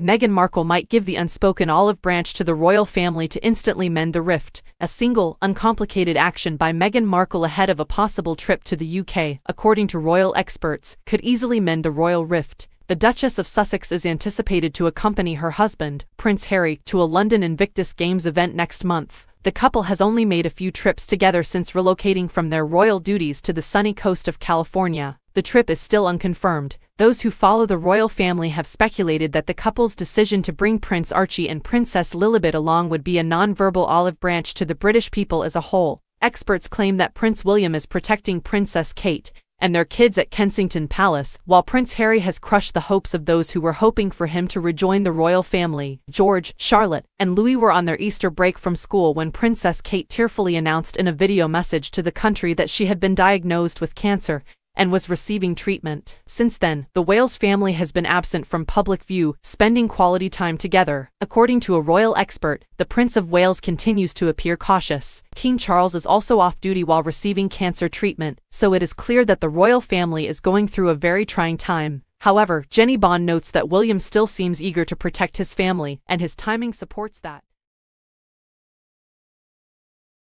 Meghan Markle might give the unspoken olive branch to the royal family to instantly mend the rift, a single, uncomplicated action by Meghan Markle ahead of a possible trip to the UK, according to royal experts, could easily mend the royal rift. The Duchess of Sussex is anticipated to accompany her husband, Prince Harry, to a London Invictus Games event next month. The couple has only made a few trips together since relocating from their royal duties to the sunny coast of California. The trip is still unconfirmed. Those who follow the royal family have speculated that the couple's decision to bring Prince Archie and Princess Lilibet along would be a non-verbal olive branch to the British people as a whole. Experts claim that Prince William is protecting Princess Kate and their kids at Kensington Palace, while Prince Harry has crushed the hopes of those who were hoping for him to rejoin the royal family. George, Charlotte, and Louis were on their Easter break from school when Princess Kate tearfully announced in a video message to the country that she had been diagnosed with cancer and was receiving treatment. Since then, the Wales family has been absent from public view, spending quality time together. According to a royal expert, the Prince of Wales continues to appear cautious. King Charles is also off duty while receiving cancer treatment, so it is clear that the royal family is going through a very trying time. However, Jennie Bond notes that William still seems eager to protect his family, and his timing supports that.